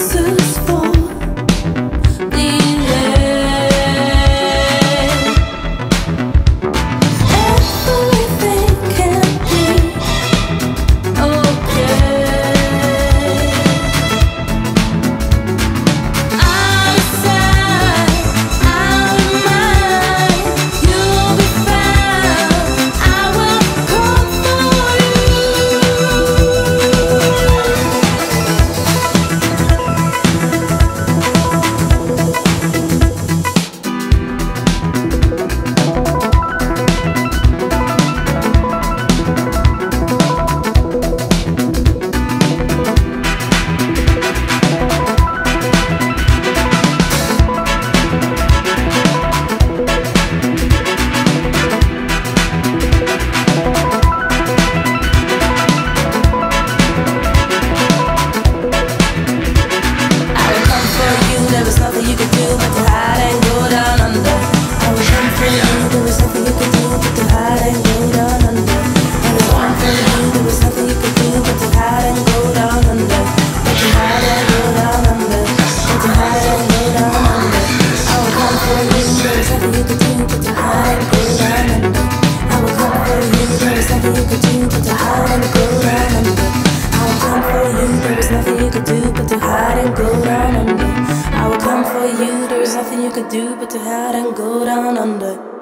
없을 but to hide and go under. I will come for you. Nothing you could do but to hide and go under. I will come for you. There is nothing you could do but to hide and go down under.